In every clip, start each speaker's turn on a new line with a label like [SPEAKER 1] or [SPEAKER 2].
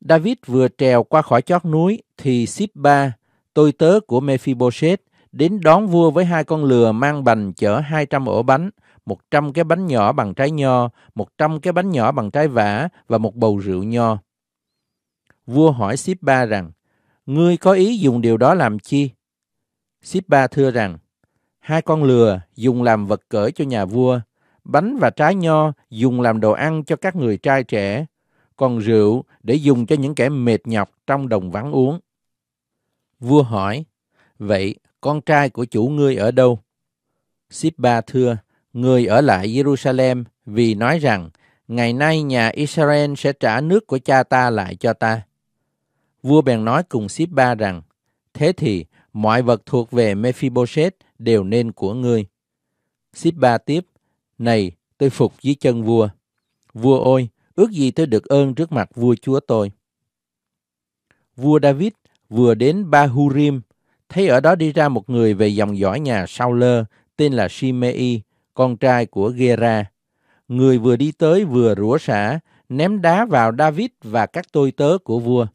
[SPEAKER 1] David vừa trèo qua khỏi chót núi thì Sipba, tôi tớ của Mephibosheth, đến đón vua với hai con lừa mang bành chở 200 ổ bánh, 100 cái bánh nhỏ bằng trái nho, 100 cái bánh nhỏ bằng trái vả và một bầu rượu nho. Vua hỏi Sipba rằng, Ngươi có ý dùng điều đó làm chi? Sipba thưa rằng, hai con lừa dùng làm vật cởi cho nhà vua, bánh và trái nho dùng làm đồ ăn cho các người trai trẻ, còn rượu để dùng cho những kẻ mệt nhọc trong đồng vắng uống. Vua hỏi, vậy con trai của chủ ngươi ở đâu? Sipba thưa, người ở lại Jerusalem vì nói rằng, ngày nay nhà Israel sẽ trả nước của cha ta lại cho ta. Vua bèn nói cùng Sipba rằng, thế thì mọi vật thuộc về Mephibosheth đều nên của ngươi. Sipba tiếp, này, tôi phục dưới chân vua. Vua ôi, ước gì tôi được ơn trước mặt vua chúa tôi. Vua David vừa đến Bahurim, thấy ở đó đi ra một người về dòng dõi nhà Sauler tên là Shimei, con trai của Gera. Người vừa đi tới vừa rủa xả, ném đá vào David và các tôi tớ của vua.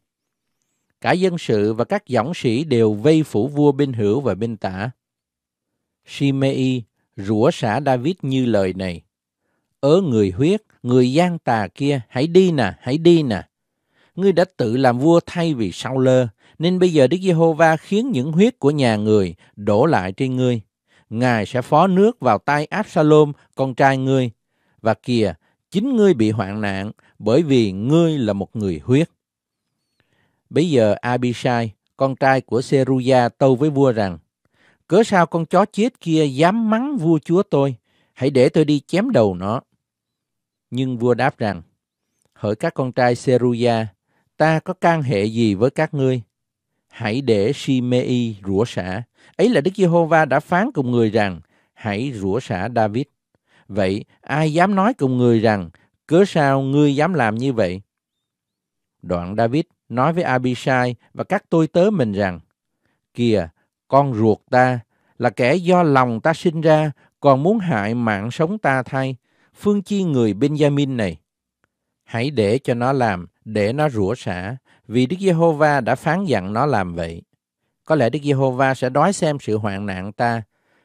[SPEAKER 1] Cả dân sự và các dõng sĩ đều vây phủ vua bên hữu và bên tả. Shimei rủa xả David như lời này. Ớ người huyết, người gian tà kia, hãy đi nè, hãy đi nè. Ngươi đã tự làm vua thay vì sau lơ, nên bây giờ Đức Giê-hô-va khiến những huyết của nhà người đổ lại trên ngươi. Ngài sẽ phó nước vào tay Absalom, con trai ngươi. Và kìa, chính ngươi bị hoạn nạn bởi vì ngươi là một người huyết. Bây giờ Abishai, con trai của Seruya tâu với vua rằng, cớ sao con chó chết kia dám mắng vua chúa tôi, hãy để tôi đi chém đầu nó. Nhưng vua đáp rằng, hỡi các con trai Seruya, ta có can hệ gì với các ngươi? Hãy để Shimei rủa xả. Ấy là Đức Giê-hô-va đã phán cùng người rằng, hãy rủa xả David. Vậy ai dám nói cùng người rằng, cớ sao ngươi dám làm như vậy? Đoạn David nói với Abishai và các tôi tớ mình rằng, Kìa, con ruột ta là kẻ do lòng ta sinh ra, còn muốn hại mạng sống ta thay, phương chi người Benjamin này. Hãy để cho nó làm, để nó rủa xả, vì Đức Giê-hô-va đã phán dặn nó làm vậy. Có lẽ Đức Giê-hô-va sẽ đói xem sự hoạn nạn ta,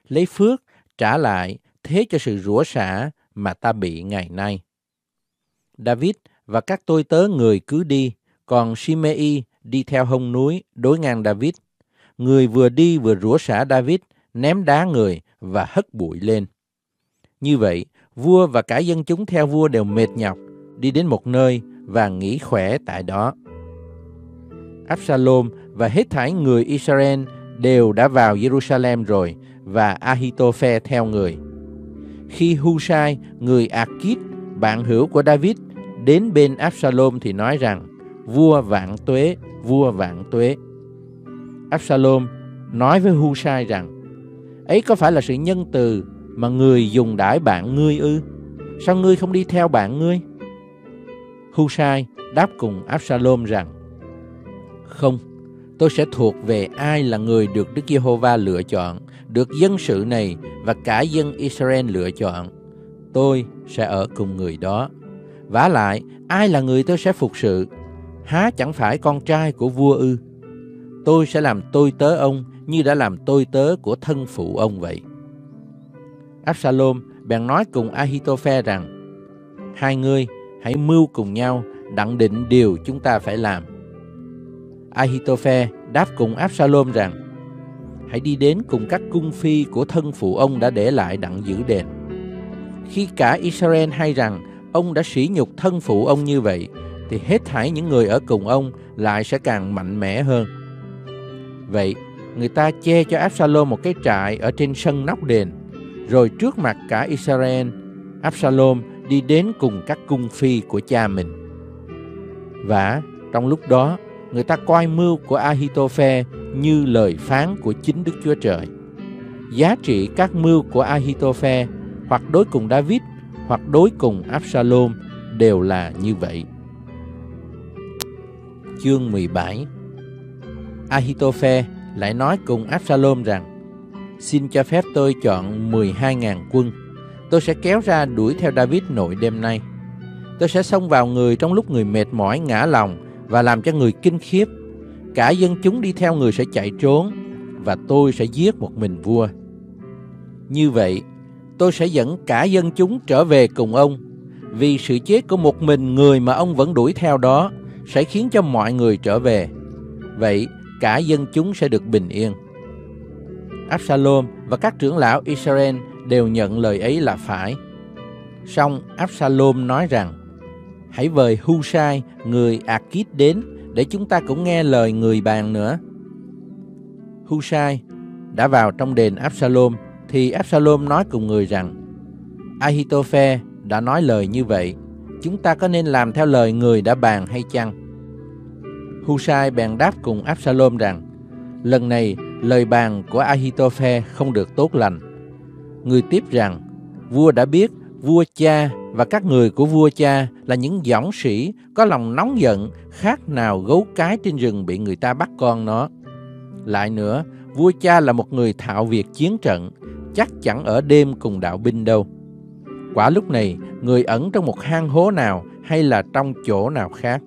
[SPEAKER 1] lấy phước trả lại thế cho sự rủa xả mà ta bị ngày nay. David và các tôi tớ người cứ đi, còn Shimei đi theo hông núi đối ngang David. Người vừa đi vừa rủa xả David, ném đá người và hất bụi lên. Như vậy, vua và cả dân chúng theo vua đều mệt nhọc, đi đến một nơi và nghỉ khỏe tại đó. Absalom và hết thảy người Israel đều đã vào Jerusalem rồi và Ahitophe theo người. Khi Hushai, người Akit, bạn hữu của David, đến bên Absalom thì nói rằng, vua vạn tuế, vua vạn tuế. Absalom nói với Hushai rằng, ấy có phải là sự nhân từ mà người dùng đãi bạn ngươi ư? Sao ngươi không đi theo bạn ngươi? Hushai đáp cùng Absalom rằng, không, tôi sẽ thuộc về ai là người được Đức Giê-hô-va lựa chọn, được dân sự này và cả dân Israel lựa chọn. Tôi sẽ ở cùng người đó. vả lại, ai là người tôi sẽ phục sự? Há chẳng phải con trai của vua ư? Tôi sẽ làm tôi tớ ông như đã làm tôi tớ của thân phụ ông vậy. Absalom bèn nói cùng Ahitophe rằng, Hai ngươi hãy mưu cùng nhau, đặng định điều chúng ta phải làm. Ahitophe đáp cùng Absalom rằng, Hãy đi đến cùng các cung phi của thân phụ ông đã để lại đặng giữ đền. Khi cả Israel hay rằng ông đã sỉ nhục thân phụ ông như vậy, thì hết thảy những người ở cùng ông lại sẽ càng mạnh mẽ hơn. Vậy, người ta che cho Absalom một cái trại ở trên sân nóc đền, rồi trước mặt cả Israel, Absalom đi đến cùng các cung phi của cha mình. Và Trong lúc đó, người ta coi mưu của Ahitophe như lời phán của chính Đức Chúa Trời. Giá trị các mưu của Ahitophe hoặc đối cùng David hoặc đối cùng Absalom đều là như vậy. Chương 17 Ahitophe lại nói cùng Absalom rằng Xin cho phép tôi chọn 12.000 quân. Tôi sẽ kéo ra đuổi theo David nội đêm nay. Tôi sẽ xông vào người trong lúc người mệt mỏi ngã lòng Và làm cho người kinh khiếp. Cả dân chúng đi theo người sẽ chạy trốn Và tôi sẽ giết một mình vua. Như vậy, tôi sẽ dẫn cả dân chúng trở về cùng ông. Vì sự chết của một mình người mà ông vẫn đuổi theo đó Sẽ khiến cho mọi người trở về. Vậy cả dân chúng sẽ được bình yên. Absalom và các trưởng lão Israel đều nhận lời ấy là phải. Song Absalom nói rằng, hãy vời Husai, người Akit đến, để chúng ta cũng nghe lời người bàn nữa. Husai đã vào trong đền Absalom, thì Absalom nói cùng người rằng, Ahitophe đã nói lời như vậy, chúng ta có nên làm theo lời người đã bàn hay chăng? Husai bèn đáp cùng Absalom rằng, lần này lời bàn của Ahitophe không được tốt lành. Người tiếp rằng, vua đã biết vua cha và các người của vua cha là những dõng sĩ có lòng nóng giận khác nào gấu cái trên rừng bị người ta bắt con nó. Lại nữa, vua cha là một người thạo việc chiến trận, chắc chẳng ở đêm cùng đạo binh đâu. Quả lúc này, người ẩn trong một hang hố nào hay là trong chỗ nào khác.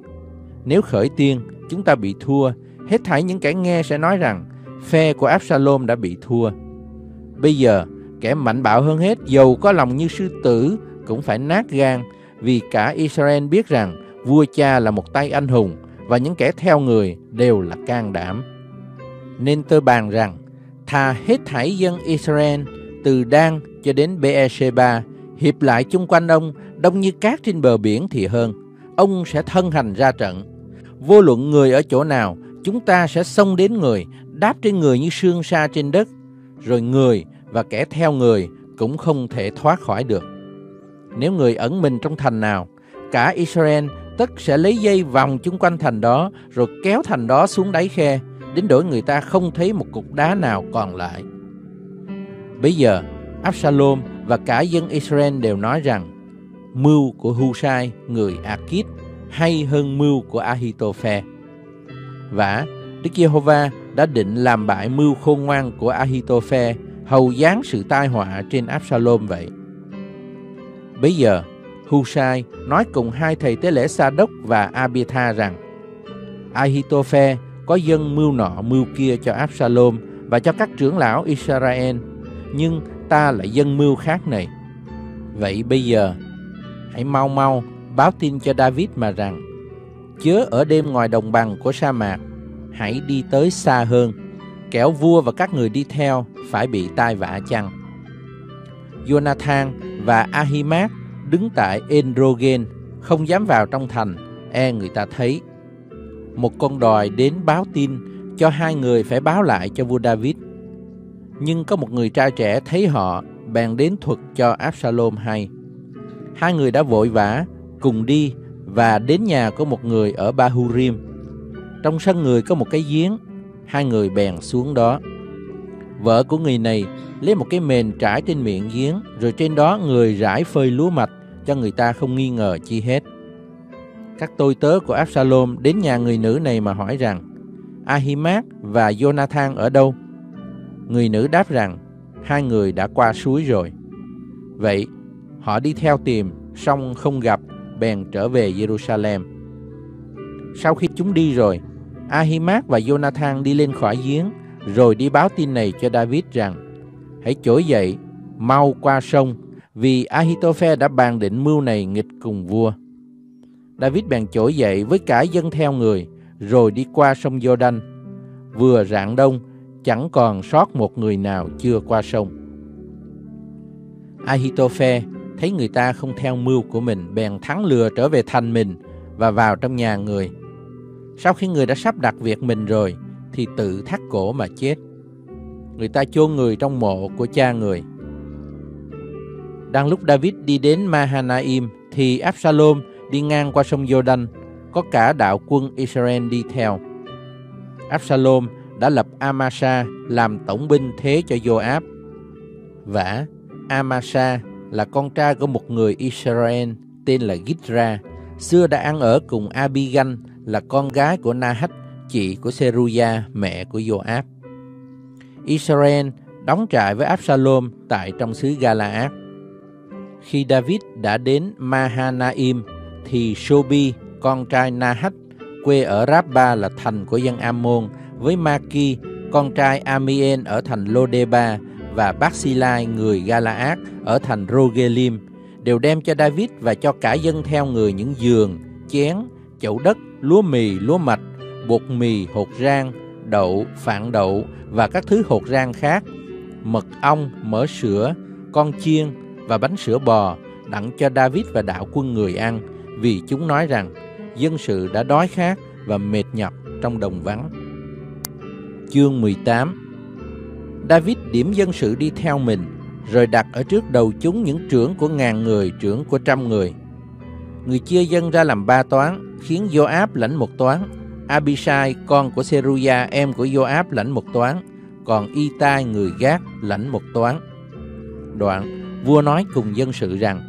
[SPEAKER 1] Nếu khởi tiên, chúng ta bị thua, hết thảy những kẻ nghe sẽ nói rằng phe của Absalom đã bị thua. Bây giờ, kẻ mạnh bạo hơn hết, dầu có lòng như sư tử, cũng phải nát gan, vì cả Israel biết rằng vua cha là một tay anh hùng, và những kẻ theo người đều là can đảm. Nên tôi bàn rằng, thà hết thảy dân Israel, từ Dan cho đến Beersheba, hiệp lại chung quanh ông, đông như cát trên bờ biển thì hơn. Ông sẽ thân hành ra trận. Vô luận người ở chỗ nào, chúng ta sẽ xông đến người, đáp trên người như sương sa trên đất, rồi người và kẻ theo người cũng không thể thoát khỏi được. Nếu người ẩn mình trong thành nào, cả Israel tất sẽ lấy dây vòng chung quanh thành đó, rồi kéo thành đó xuống đáy khe, đến đổi người ta không thấy một cục đá nào còn lại. Bây giờ, Absalom và cả dân Israel đều nói rằng, mưu của Husai, người Akit, hay hơn mưu của Ahitophe. Và Đức Giê-hô-va đã định làm bại mưu khôn ngoan của Ahitophe, hầu giáng sự tai họa trên Absalom vậy. Bây giờ, Husai nói cùng hai thầy tế lễ Sa đốc và Abitha rằng Ahitophe có dân mưu nọ mưu kia cho Absalom và cho các trưởng lão Israel, nhưng ta lại dân mưu khác này. Vậy bây giờ, hãy mau mau báo tin cho David mà rằng chớ ở đêm ngoài đồng bằng của sa mạc hãy đi tới xa hơn, kẻo vua và các người đi theo phải bị tai vạ chăng. Jonathan và Ahimaaz đứng tại Enrogen, không dám vào trong thành, e người ta thấy. Một con đòi đến báo tin cho hai người phải báo lại cho vua David. Nhưng có một người trai trẻ thấy họ, bèn đến thuật cho Absalom hay. Hai người đã vội vã cùng đi và đến nhà của một người ở Bahurim trong sân người có một cái giếng, hai người bèn xuống đó. Vợ của người này lấy một cái mền trải trên miệng giếng, rồi trên đó người rải phơi lúa mạch cho người ta không nghi ngờ chi hết. Các tôi tớ của Absalom đến nhà người nữ này mà hỏi rằng, Ahimaaz và Jonathan ở đâu? Người nữ đáp rằng, hai người đã qua suối rồi. Vậy, họ đi theo tìm, xong không gặp, bèn trở về Jerusalem. Sau khi chúng đi rồi, Ahimaaz và Jonathan đi lên khỏi giếng, rồi đi báo tin này cho David rằng, hãy trỗi dậy, mau qua sông, vì Ahitophe đã bàn định mưu này nghịch cùng vua. David bèn trỗi dậy với cả dân theo người, rồi đi qua sông Jordan. Vừa rạng đông, chẳng còn sót một người nào chưa qua sông. Ahitophe thấy người ta không theo mưu của mình, bèn thắng lừa trở về thành mình và vào trong nhà người. Sau khi người đã sắp đặt việc mình rồi, thì tự thắt cổ mà chết. Người ta chôn người trong mộ của cha người. Đang lúc David đi đến Mahanaim, thì Absalom đi ngang qua sông Jordan. có cả đạo quân Israel đi theo. Absalom đã lập Amasa làm tổng binh thế cho Joab. Vả, Amasa là con trai của một người Israel tên là Gitra, xưa đã ăn ở cùng Abigan là con gái của Nahat, chị của Seruya, mẹ của Joab. Israel đóng trại với Absalom tại trong xứ Galaad. Khi David đã đến Mahanaim, thì Shobi, con trai Nahat, quê ở Rabba là thành của dân Ammon, với Maki, con trai Amien ở thành Lodeba và Barzillai người Galaad ở thành Rogelim đều đem cho David và cho cả dân theo người những giường, chén, chậu đất, lúa mì, lúa mạch, bột mì, hột rang, đậu, phạn đậu và các thứ hột rang khác, mật ong, mỡ sữa, con chiên và bánh sữa bò đặng cho David và đạo quân người ăn vì chúng nói rằng dân sự đã đói khát và mệt nhọc trong đồng vắng. Chương 18 David điểm dân sự đi theo mình, rồi đặt ở trước đầu chúng những trưởng của ngàn người, trưởng của trăm người. Người chia dân ra làm ba toán, khiến Joab lãnh một toán, Abishai con của Seruya em của Joab lãnh một toán, còn Itai người Gác lãnh một toán. Đoạn, vua nói cùng dân sự rằng,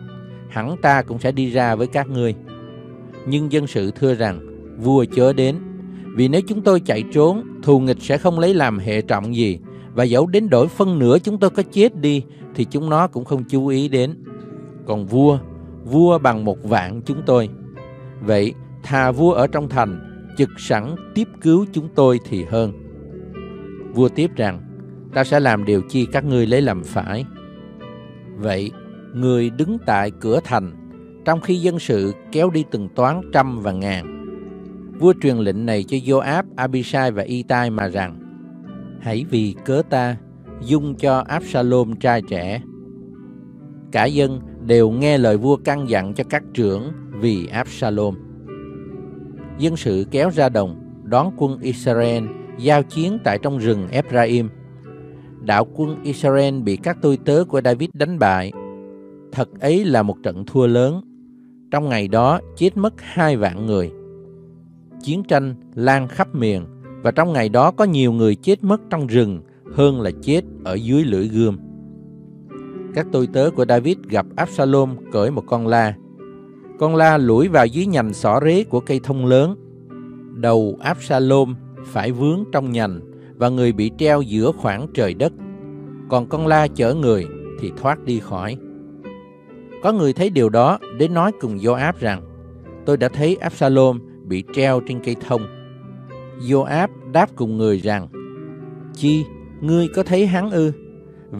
[SPEAKER 1] hẳn ta cũng sẽ đi ra với các ngươi. Nhưng dân sự thưa rằng, vua chớ đến, vì nếu chúng tôi chạy trốn, thù nghịch sẽ không lấy làm hệ trọng gì, và dẫu đến đổi phân nửa chúng tôi có chết đi, thì chúng nó cũng không chú ý đến. Còn vua, vua bằng một vạn chúng tôi. Vậy, thà vua ở trong thành, trực sẵn tiếp cứu chúng tôi thì hơn. Vua tiếp rằng, ta sẽ làm điều chi các ngươi lấy làm phải. Vậy, người đứng tại cửa thành, trong khi dân sự kéo đi từng toán trăm và ngàn. Vua truyền lệnh này cho Joab, Abishai và Itai mà rằng, hãy vì cớ ta dung cho Absalom trai trẻ. Cả dân đều nghe lời vua căn dặn cho các trưởng vì Absalom. Dân sự kéo ra đồng, đón quân Israel, giao chiến tại trong rừng Ephraim. Đạo quân Israel bị các tôi tớ của David đánh bại. Thật ấy là một trận thua lớn. Trong ngày đó chết mất hai vạn người. Chiến tranh lan khắp miền và trong ngày đó có nhiều người chết mất trong rừng hơn là chết ở dưới lưỡi gươm. Các tôi tớ của David gặp Absalom cởi một con la. Con la lủi vào dưới nhành xỏ rế của cây thông lớn. Đầu Absalom phải vướng trong nhành và người bị treo giữa khoảng trời đất. Còn con la chở người thì thoát đi khỏi. Có người thấy điều đó đến nói cùng Joab rằng Tôi đã thấy Absalom bị treo trên cây thông. Joab đáp cùng người rằng Chi, ngươi có thấy hắn ư?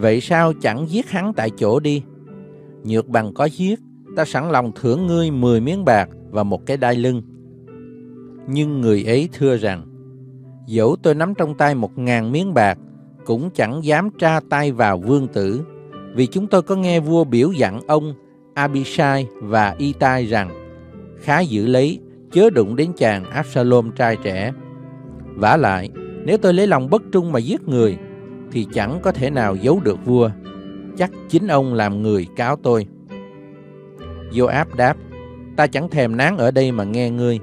[SPEAKER 1] Vậy sao chẳng giết hắn tại chỗ đi? Nhược bằng có giết, ta sẵn lòng thưởng ngươi 10 miếng bạc và một cái đai lưng. Nhưng người ấy thưa rằng, dẫu tôi nắm trong tay một ngàn miếng bạc, cũng chẳng dám tra tay vào vương tử, vì chúng tôi có nghe vua biểu dặn ông Abishai và Itai rằng, khá giữ lấy, chớ đụng đến chàng Absalom trai trẻ. vả lại, nếu tôi lấy lòng bất trung mà giết người, thì chẳng có thể nào giấu được vua. Chắc chính ông làm người cáo tôi. Joab đáp, ta chẳng thèm nán ở đây mà nghe ngươi.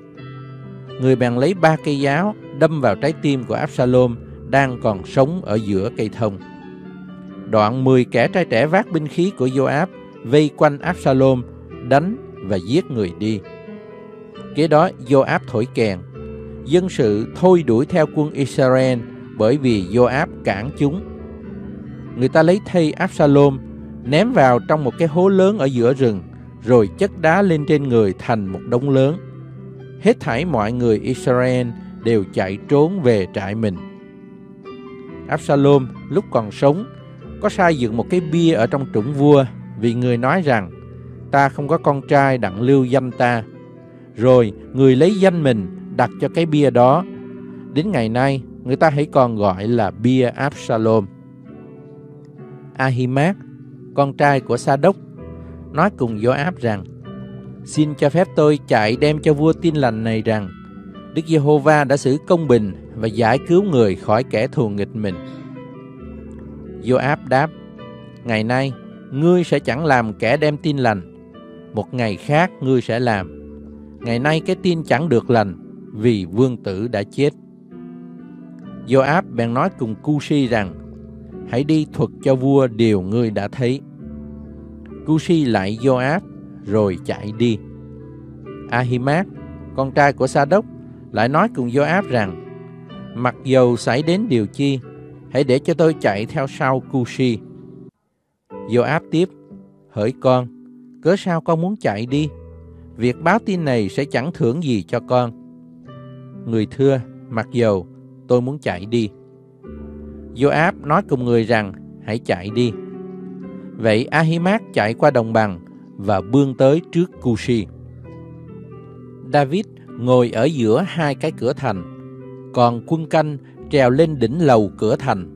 [SPEAKER 1] Người bèn lấy ba cây giáo đâm vào trái tim của Absalom đang còn sống ở giữa cây thông. Đoạn 10 kẻ trai trẻ vác binh khí của Joab vây quanh Absalom, đánh và giết người đi. Kế đó Joab thổi kèn. Dân sự thôi đuổi theo quân Israel bởi vì Joab cản chúng. Người ta lấy thây Absalom, ném vào trong một cái hố lớn ở giữa rừng, rồi chất đá lên trên người thành một đống lớn. Hết thảy mọi người Israel đều chạy trốn về trại mình. Absalom lúc còn sống, có sai dựng một cái bia ở trong trũng vua, vì người nói rằng, ta không có con trai đặng lưu danh ta. Rồi người lấy danh mình đặt cho cái bia đó. Đến ngày nay người ta hãy còn gọi là bia Absalom. Ahimaaz, con trai của Sa Đốc, nói cùng Joab rằng Xin cho phép tôi chạy đem cho vua tin lành này rằng Đức Giê-hô-va đã xử công bình và giải cứu người khỏi kẻ thù nghịch mình. Joab đáp, Ngày nay, ngươi sẽ chẳng làm kẻ đem tin lành, một ngày khác ngươi sẽ làm. Ngày nay cái tin chẳng được lành vì vương tử đã chết. Joab bèn nói cùng Cushi rằng hãy đi thuật cho vua điều ngươi đã thấy. Cushi lại Joab rồi chạy đi. Ahimac, con trai của Sa đốc, lại nói cùng Joab rằng mặc dầu xảy đến điều chi, hãy để cho tôi chạy theo sau Cushi. Joab tiếp, hỡi con, cớ sao con muốn chạy đi? Việc báo tin này sẽ chẳng thưởng gì cho con. Người thưa, mặc dầu tôi muốn chạy đi. Joab nói cùng người rằng hãy chạy đi. Vậy Ahimat chạy qua đồng bằng và bươn tới trước Cushi. David ngồi ở giữa hai cái cửa thành, còn quân canh trèo lên đỉnh lầu cửa thành.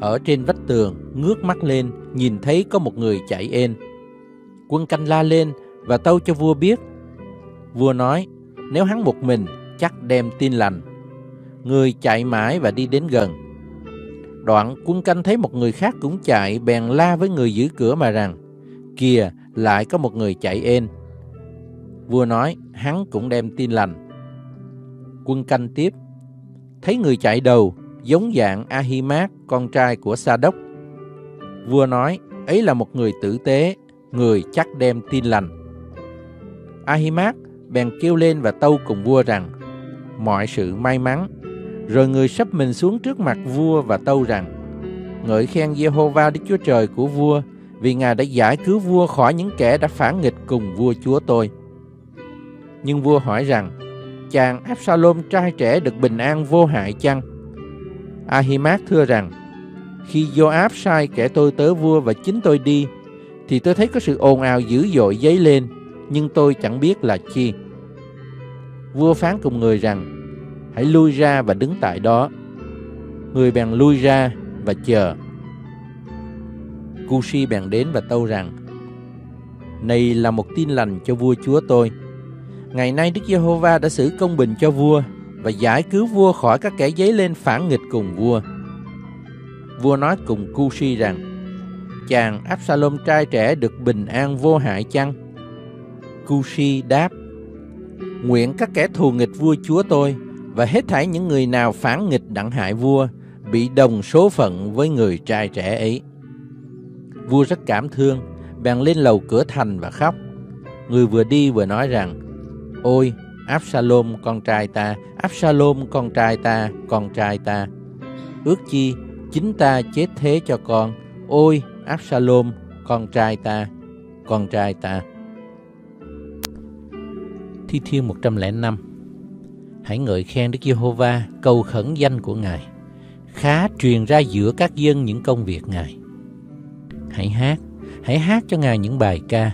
[SPEAKER 1] Ở trên vách tường, ngước mắt lên, nhìn thấy có một người chạy ên. Quân canh la lên và tâu cho vua biết. Vua nói, nếu hắn một mình, chắc đem tin lành. Người chạy mãi và đi đến gần. Đoạn quân canh thấy một người khác cũng chạy, bèn la với người giữ cửa mà rằng, Kìa, lại có một người chạy ên. Vua nói, hắn cũng đem tin lành. Quân canh tiếp, thấy người chạy đầu, giống dạng Ahimat, con trai của Sa đốc. Vua nói, ấy là một người tử tế, người chắc đem tin lành. Ahimat bèn kêu lên và tâu cùng vua rằng, mọi sự may mắn. Rồi người sắp mình xuống trước mặt vua và tâu rằng, ngợi khen Jehovah Đức Chúa Trời của vua, vì Ngài đã giải cứu vua khỏi những kẻ đã phản nghịch cùng vua chúa tôi. Nhưng vua hỏi rằng, chàng Absalom trai trẻ được bình an vô hại chăng? Ahimaaz thưa rằng, khi Joab sai kẻ tôi tớ vua và chính tôi đi, thì tôi thấy có sự ồn ào dữ dội dấy lên, nhưng tôi chẳng biết là chi. Vua phán cùng người rằng, hãy lui ra và đứng tại đó. Người bèn lui ra và chờ. Cushi bèn đến và tâu rằng, này là một tin lành cho vua chúa tôi. Ngày nay Đức Giê-hô-va đã xử công bình cho vua và giải cứu vua khỏi các kẻ dấy lên phản nghịch cùng vua. Vua nói cùng Cushi rằng, chàng Absalom trai trẻ được bình an vô hại chăng? Cushi đáp, nguyện các kẻ thù nghịch vua chúa tôi và hết thảy những người nào phản nghịch đặng hại vua bị đồng số phận với người trai trẻ ấy. Vua rất cảm thương, bèn lên lầu cửa thành và khóc. Người vừa đi vừa nói rằng, Ôi, Absalom con trai ta, Absalom con trai ta, con trai ta. Ước chi, chính ta chết thế cho con. Ôi, Absalom con trai ta, con trai ta. Thi Thiên 105 Hãy ngợi khen Đức Giê-hô-va, cầu khẩn danh của Ngài. Khá truyền ra giữa các dân những công việc Ngài. Hãy hát, hãy hát cho Ngài những bài ca.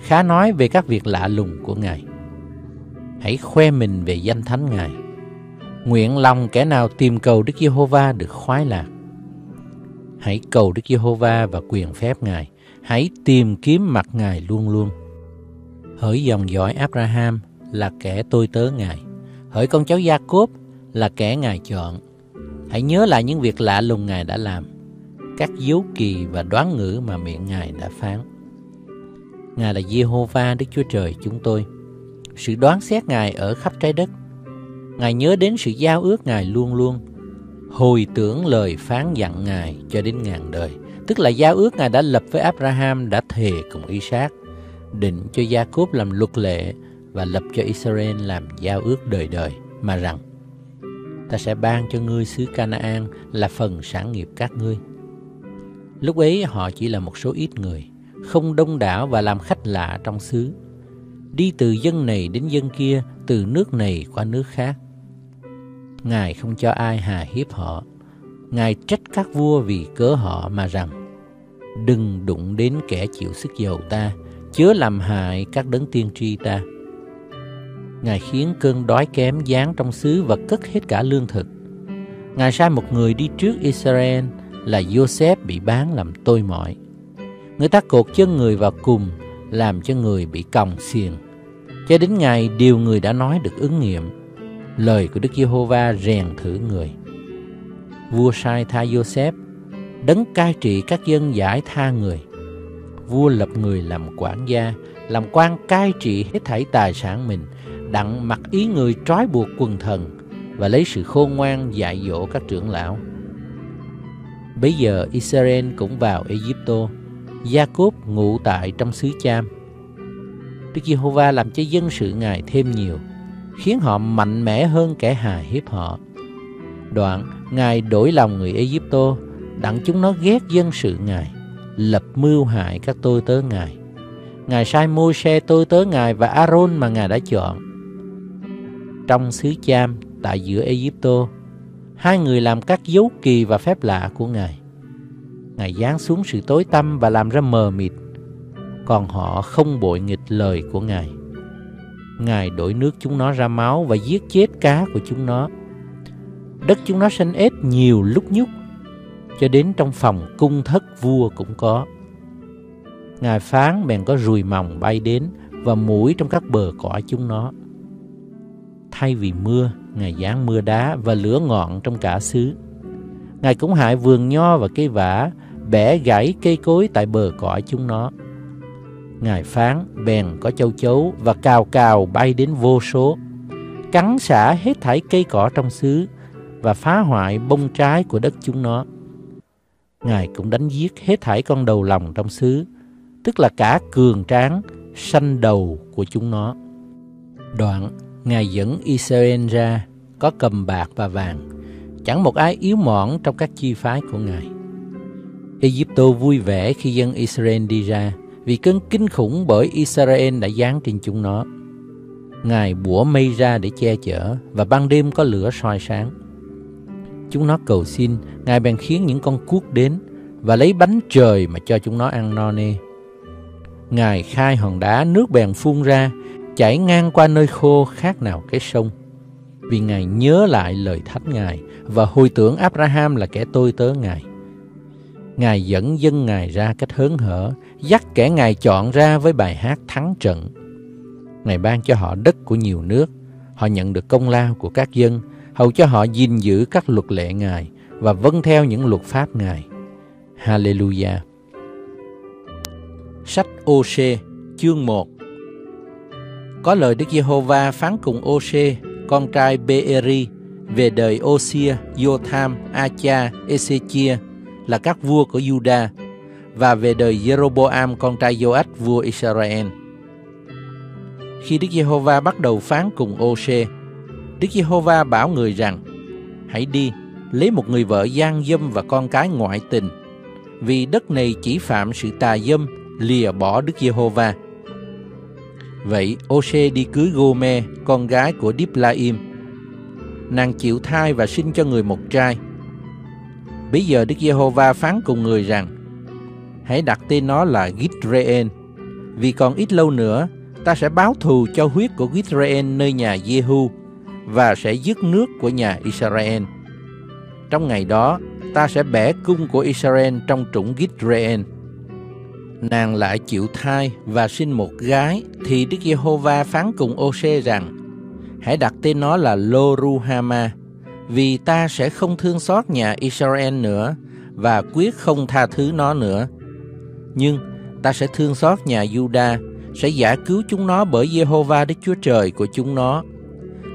[SPEAKER 1] Khá nói về các việc lạ lùng của Ngài. Hãy khoe mình về danh thánh Ngài. Nguyện lòng kẻ nào tìm cầu Đức Giê-hô-va được khoái lạc. Hãy cầu Đức Giê-hô-va và quyền phép Ngài. Hãy tìm kiếm mặt Ngài luôn luôn. Hỡi dòng dõi Abraham là kẻ tôi tớ Ngài. Hỡi con cháu Gia-cốp là kẻ Ngài chọn. Hãy nhớ lại những việc lạ lùng Ngài đã làm, các dấu kỳ và đoán ngữ mà miệng Ngài đã phán. Ngài là Jehovah Đức Chúa Trời chúng tôi. Sự đoán xét Ngài ở khắp trái đất. Ngài nhớ đến sự giao ước Ngài luôn luôn. Hồi tưởng lời phán dặn Ngài cho đến ngàn đời. Tức là giao ước Ngài đã lập với Abraham đã thề cùng Isaac, định cho Gia-cốp làm luật lệ và lập cho Israel làm giao ước đời đời mà rằng ta sẽ ban cho ngươi xứ Canaan là phần sản nghiệp các ngươi. Lúc ấy họ chỉ là một số ít người, không đông đảo và làm khách lạ trong xứ. Đi từ dân này đến dân kia, từ nước này qua nước khác. Ngài không cho ai hà hiếp họ. Ngài trách các vua vì cớ họ mà rằng Đừng đụng đến kẻ chịu sức dầu ta, chớ làm hại các đấng tiên tri ta. Ngài khiến cơn đói kém giáng trong xứ và cất hết cả lương thực. Ngài sai một người đi trước Israel là Joseph bị bán làm tôi mọi. Người ta cột chân người vào cùng, làm cho người bị còng xiềng. Cho đến ngày điều người đã nói được ứng nghiệm, lời của Đức Giê-hô-va rèn thử người. Vua sai tha Joseph, đấng cai trị các dân giải tha người. Vua lập người làm quản gia, làm quan cai trị hết thảy tài sản mình, đặng mặc ý người trói buộc quần thần và lấy sự khôn ngoan dạy dỗ các trưởng lão. Bây giờ Israel cũng vào Egypto, Jacob ngụ tại trong xứ Cham. Đức Giê-hô-va làm cho dân sự Ngài thêm nhiều, khiến họ mạnh mẽ hơn kẻ hà hiếp họ. Đoạn, Ngài đổi lòng người Egypto, đặng chúng nó ghét dân sự Ngài, lập mưu hại các tôi tớ Ngài. Ngài sai Môi-se tôi tớ Ngài và Aaron mà Ngài đã chọn. Trong xứ Cham, tại giữa Egypto, hai người làm các dấu kỳ và phép lạ của Ngài. Ngài giáng xuống sự tối tăm và làm ra mờ mịt, còn họ không bội nghịch lời của Ngài. Ngài đổi nước chúng nó ra máu và giết chết cá của chúng nó. Đất chúng nó sanh ếch nhiều lúc nhúc, cho đến trong phòng cung thất vua cũng có. Ngài phán bèn có ruồi mòng bay đến và mũi trong các bờ cỏ chúng nó. Thay vì mưa, Ngài giáng mưa đá và lửa ngọn trong cả xứ. Ngài cũng hại vườn nho và cây vả, bẻ gãy cây cối tại bờ cỏ chúng nó. Ngài phán bèn có châu chấu và cào cào bay đến vô số, cắn xả hết thảy cây cỏ trong xứ và phá hoại bông trái của đất chúng nó. Ngài cũng đánh giết hết thảy con đầu lòng trong xứ, tức là cả cường tráng, sanh đầu của chúng nó. Đoạn, Ngài dẫn Israel ra, có cầm bạc và vàng, chẳng một ai yếu mọn trong các chi phái của Ngài. Egypto vui vẻ khi dân Israel đi ra, vì cơn kinh khủng bởi Israel đã giáng trên chúng nó. Ngài bủa mây ra để che chở, và ban đêm có lửa soi sáng. Chúng nó cầu xin, Ngài bèn khiến những con cuốc đến, và lấy bánh trời mà cho chúng nó ăn no nê. Ngài khai hòn đá, nước bèn phun ra, chảy ngang qua nơi khô khác nào cái sông. Vì Ngài nhớ lại lời thánh Ngài và hồi tưởng Abraham là kẻ tôi tớ Ngài. Ngài dẫn dân Ngài ra cách hớn hở, dắt kẻ Ngài chọn ra với bài hát thắng trận. Ngài ban cho họ đất của nhiều nước, họ nhận được công lao của các dân, hầu cho họ gìn giữ các luật lệ Ngài và vâng theo những luật pháp Ngài. Hallelujah! Sách OC chương 1 có lời Đức Giê-hô-va phán cùng Ô-xê, con trai Bê-eri, về đời Ô-xia, Yô-tham, A-cha, Ê-xê-chia, là các vua của Juda và về đời Jeroboam con trai Joach vua Israel. Khi Đức Giê-hô-va bắt đầu phán cùng Ô-xê, Đức Giê-hô-va bảo người rằng: Hãy đi, lấy một người vợ gian dâm và con cái ngoại tình, vì đất này chỉ phạm sự tà dâm, lìa bỏ Đức Giê-hô-va. Vậy Ose đi cưới Gome, con gái của Diplaim. Nàng chịu thai và sinh cho người một trai. Bây giờ Đức Giê-hô-va phán cùng người rằng: Hãy đặt tên nó là Gitreen, vì còn ít lâu nữa ta sẽ báo thù cho huyết của Gitreen nơi nhà Jehu và sẽ dứt nước của nhà Israel. Trong ngày đó, ta sẽ bẻ cung của Israel trong trũng Gitreen. Nàng lại chịu thai và sinh một gái, thì Đức Giê-hô-va phán cùng Ô-xê rằng: Hãy đặt tên nó là Lô-ru-ha-ma, vì ta sẽ không thương xót nhà Israel nữa và quyết không tha thứ nó nữa. Nhưng ta sẽ thương xót nhà Juda, sẽ giải cứu chúng nó bởi Jehovah Đức Chúa Trời của chúng nó.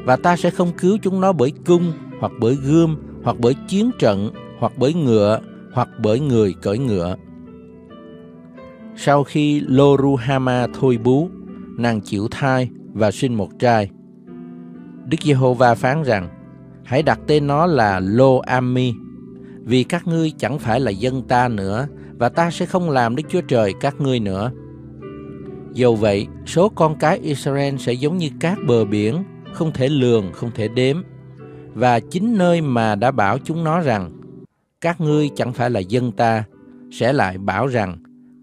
[SPEAKER 1] Và ta sẽ không cứu chúng nó bởi cung, hoặc bởi gươm, hoặc bởi chiến trận, hoặc bởi ngựa, hoặc bởi người cưỡi ngựa. Sau khi Loruhama thôi bú, nàng chịu thai và sinh một trai. Đức Giê-hô-va phán rằng, hãy đặt tên nó là Lo-ami, vì các ngươi chẳng phải là dân ta nữa, và ta sẽ không làm Đức Chúa Trời các ngươi nữa. Dầu vậy, số con cái Israel sẽ giống như cát bờ biển, không thể lường, không thể đếm. Và chính nơi mà đã bảo chúng nó rằng, các ngươi chẳng phải là dân ta, sẽ lại bảo rằng,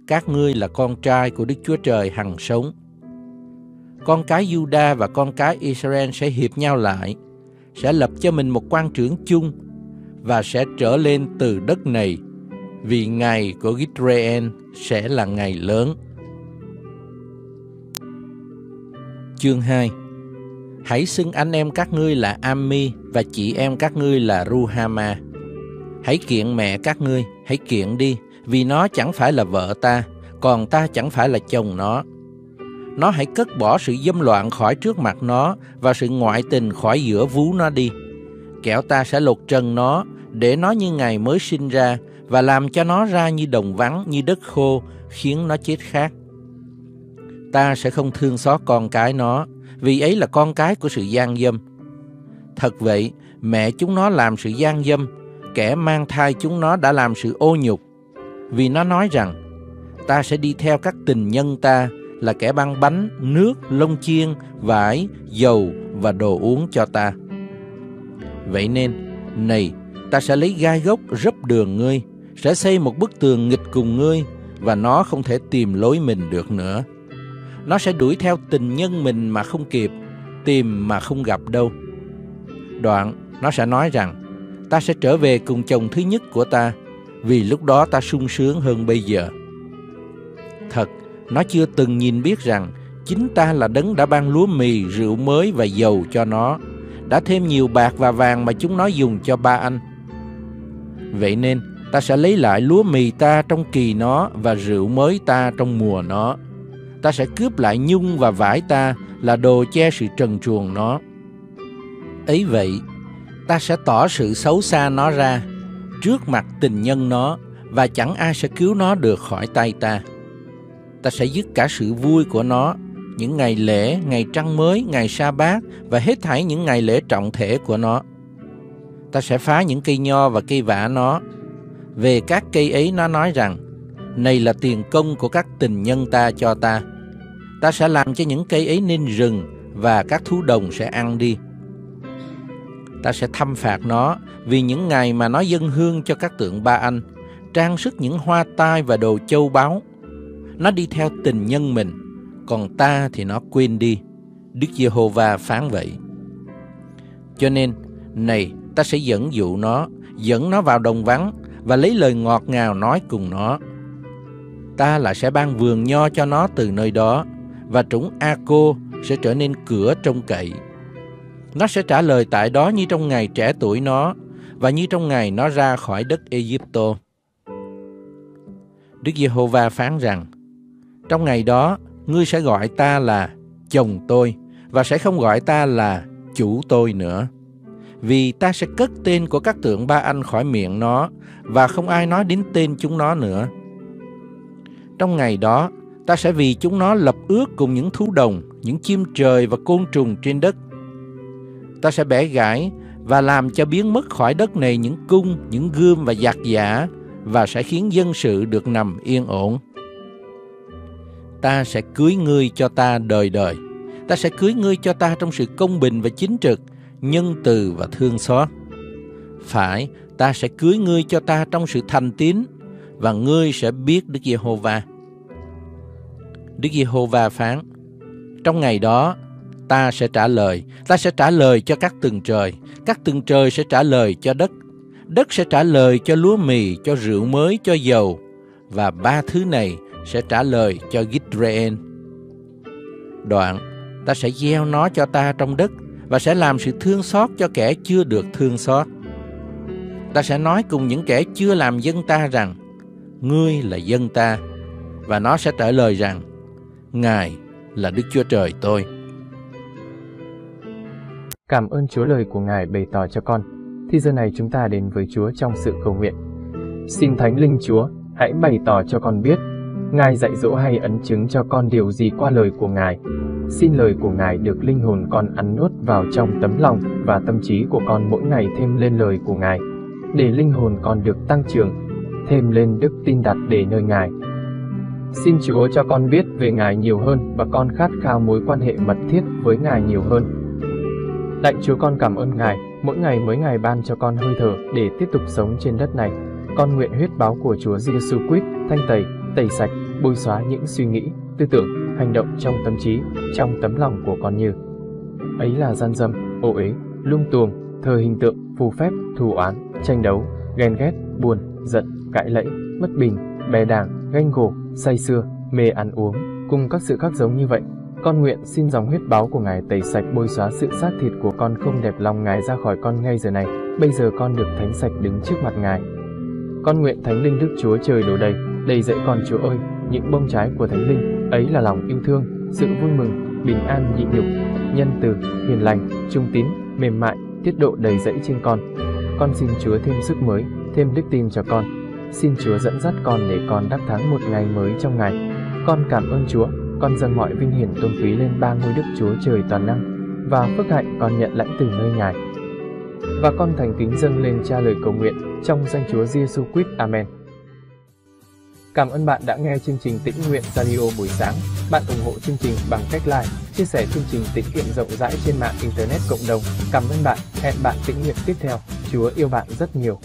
[SPEAKER 1] các ngươi là con trai của Đức Chúa Trời hằng sống. Con cái Juda và con cái Israel sẽ hiệp nhau lại, sẽ lập cho mình một quan trưởng chung và sẽ trở lên từ đất này vì ngày của Gitrael sẽ là ngày lớn. Chương 2 Hãy xưng anh em các ngươi là Ami và chị em các ngươi là Ruhama. Hãy kiện mẹ các ngươi, hãy kiện đi, vì nó chẳng phải là vợ ta, còn ta chẳng phải là chồng nó. nó hãy cất bỏ sự dâm loạn khỏi trước mặt nó và sự ngoại tình khỏi giữa vú nó đi. Kẻo ta sẽ lột trần nó để nó như ngày mới sinh ra và làm cho nó ra như đồng vắng, như đất khô, khiến nó chết khác. Ta sẽ không thương xót con cái nó, vì ấy là con cái của sự gian dâm. Thật vậy, mẹ chúng nó làm sự gian dâm, kẻ mang thai chúng nó đã làm sự ô nhục. Vì nó nói rằng, ta sẽ đi theo các tình nhân ta là kẻ băng bánh, nước, lông chiên, vải, dầu và đồ uống cho ta. Vậy nên, này, ta sẽ lấy gai gốc rấp đường ngươi, sẽ xây một bức tường nghịch cùng ngươi, và nó không thể tìm lối mình được nữa. Nó sẽ đuổi theo tình nhân mình mà không kịp, tìm mà không gặp đâu. Đoạn, nó sẽ nói rằng, ta sẽ trở về cùng chồng thứ nhất của ta, vì lúc đó ta sung sướng hơn bây giờ. Thật, nó chưa từng nhìn biết rằng chính ta là đấng đã ban lúa mì, rượu mới và dầu cho nó, đã thêm nhiều bạc và vàng mà chúng nó dùng cho ba anh. Vậy nên, ta sẽ lấy lại lúa mì ta trong kỳ nó và rượu mới ta trong mùa nó. Ta sẽ cướp lại nhung và vải ta là đồ che sự trần truồng nó. Ấy vậy, ta sẽ tỏ sự xấu xa nó ra trước mặt tình nhân nó và chẳng ai sẽ cứu nó được khỏi tay ta. Ta sẽ dứt cả sự vui của nó, những ngày lễ, ngày trăng mới, ngày sa bát và hết thảy những ngày lễ trọng thể của nó. Ta sẽ phá những cây nho và cây vả nó. Về các cây ấy nó nói rằng, này là tiền công của các tình nhân ta cho ta. Ta sẽ làm cho những cây ấy nên rừng và các thú đồng sẽ ăn đi ta sẽ thăm phạt nó vì những ngày mà nó dâng hương cho các tượng ba anh, trang sức những hoa tai và đồ châu báu. Nó đi theo tình nhân mình, còn ta thì nó quên đi. Đức Giê-hô-va phán vậy. Cho nên, này, ta sẽ dẫn dụ nó, dẫn nó vào đồng vắng và lấy lời ngọt ngào nói cùng nó. Ta lại sẽ ban vườn nho cho nó từ nơi đó, và trũng A-cô sẽ trở nên cửa trông cậy nó sẽ trả lời tại đó như trong ngày trẻ tuổi nó và như trong ngày nó ra khỏi đất Egypto. Đức Giê-hô-va phán rằng, trong ngày đó, ngươi sẽ gọi ta là chồng tôi và sẽ không gọi ta là chủ tôi nữa. Vì ta sẽ cất tên của các tượng ba anh khỏi miệng nó và không ai nói đến tên chúng nó nữa. Trong ngày đó, ta sẽ vì chúng nó lập ước cùng những thú đồng, những chim trời và côn trùng trên đất ta sẽ bẻ gãy và làm cho biến mất khỏi đất này những cung, những gươm và giặc giả và sẽ khiến dân sự được nằm yên ổn. Ta sẽ cưới ngươi cho ta đời đời. Ta sẽ cưới ngươi cho ta trong sự công bình và chính trực, nhân từ và thương xót. Phải, ta sẽ cưới ngươi cho ta trong sự thành tín và ngươi sẽ biết Đức Giê-hô-va. Đức Giê-hô-va phán: Trong ngày đó, ta sẽ trả lời, ta sẽ trả lời cho các tầng trời, các tầng trời sẽ trả lời cho đất, đất sẽ trả lời cho lúa mì, cho rượu mới, cho dầu, và ba thứ này sẽ trả lời cho Gitraen. Đoạn, ta sẽ gieo nó cho ta trong đất và sẽ làm sự thương xót cho kẻ chưa được thương xót. Ta sẽ nói cùng những kẻ chưa làm dân ta rằng, ngươi là dân ta, và nó sẽ trả lời rằng, Ngài là Đức Chúa Trời tôi.
[SPEAKER 2] Cảm ơn Chúa lời của Ngài bày tỏ cho con. Thì giờ này chúng ta đến với Chúa trong sự cầu nguyện. Xin Thánh Linh Chúa, hãy bày tỏ cho con biết, Ngài dạy dỗ hay ấn chứng cho con điều gì qua lời của Ngài. Xin lời của Ngài được linh hồn con ăn nuốt vào trong tấm lòng và tâm trí của con mỗi ngày thêm lên lời của Ngài, để linh hồn con được tăng trưởng, thêm lên đức tin đặt để nơi Ngài. Xin Chúa cho con biết về Ngài nhiều hơn và con khát khao mối quan hệ mật thiết với Ngài nhiều hơn Lạy Chúa con cảm ơn Ngài, mỗi ngày mới ngày ban cho con hơi thở để tiếp tục sống trên đất này. Con nguyện huyết báo của Chúa Giêsu Christ thanh tẩy, tẩy sạch, bôi xóa những suy nghĩ, tư tưởng, hành động trong tâm trí, trong tấm lòng của con như ấy là gian dâm, ô uế, lung tuồng, thờ hình tượng, phù phép, thù oán, tranh đấu, ghen ghét, buồn, giận, cãi lẫy, mất bình, bè đảng, ganh gổ, say sưa, mê ăn uống, cùng các sự khác giống như vậy con nguyện xin dòng huyết báo của Ngài tẩy sạch bôi xóa sự xác thịt của con không đẹp lòng Ngài ra khỏi con ngay giờ này. Bây giờ con được thánh sạch đứng trước mặt Ngài. Con nguyện Thánh Linh Đức Chúa trời đổ đầy, đầy dẫy con Chúa ơi, những bông trái của Thánh Linh, ấy là lòng yêu thương, sự vui mừng, bình an nhịn nhục, nhân từ, hiền lành, trung tín, mềm mại, tiết độ đầy dẫy trên con. Con xin Chúa thêm sức mới, thêm đức tin cho con. Xin Chúa dẫn dắt con để con đắc thắng một ngày mới trong ngày. Con cảm ơn Chúa, con dâng mọi vinh hiển tôn quý lên ba ngôi đức Chúa trời toàn năng và phước hạnh con nhận lãnh từ nơi Ngài. Và con thành kính dâng lên cha lời cầu nguyện trong danh Chúa Giêsu Christ. Amen. Cảm ơn bạn đã nghe chương trình Tĩnh Nguyện Radio buổi sáng. Bạn ủng hộ chương trình bằng cách like, chia sẻ chương trình tĩnh nguyện rộng rãi trên mạng Internet cộng đồng. Cảm ơn bạn. Hẹn bạn tĩnh nguyện tiếp theo. Chúa yêu bạn rất nhiều.